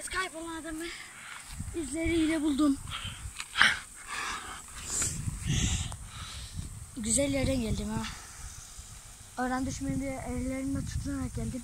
Evet kaybolan adamı izleriyle buldum. Güzel yerden geldim ha. Oradan düşmeyin ellerimle tutunarak geldim.